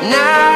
tonight.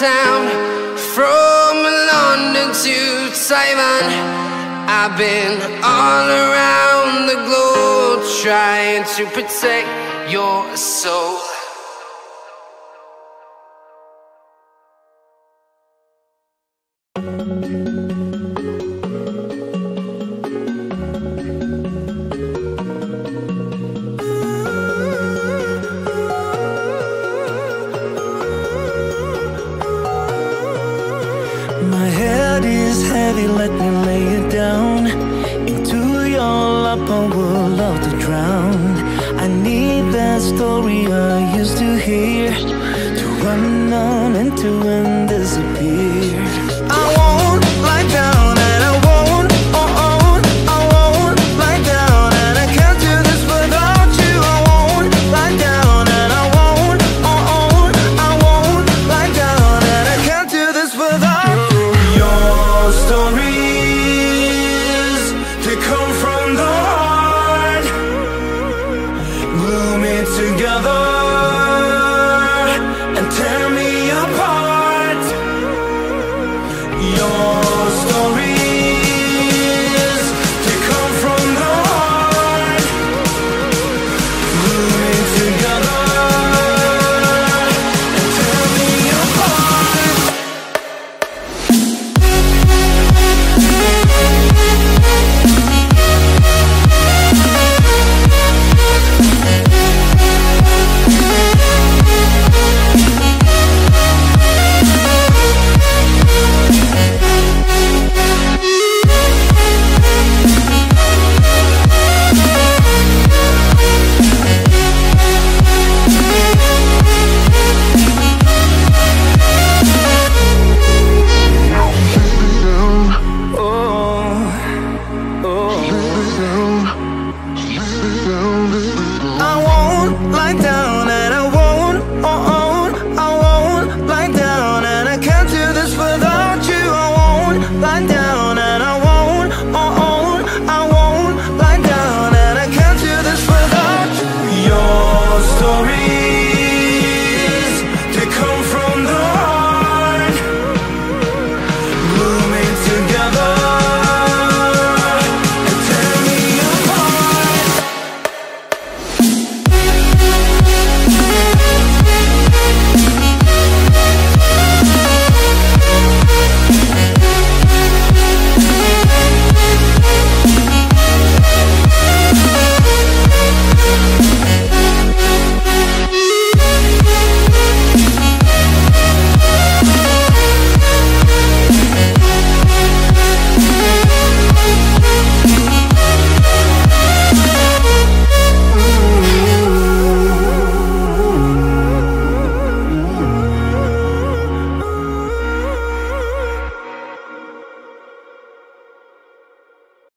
town from London to Taiwan. I've been all around the globe trying to protect your soul. My heavy, let me lay it down into your lap. I would love to drown. I need that story I used to hear to run on and to end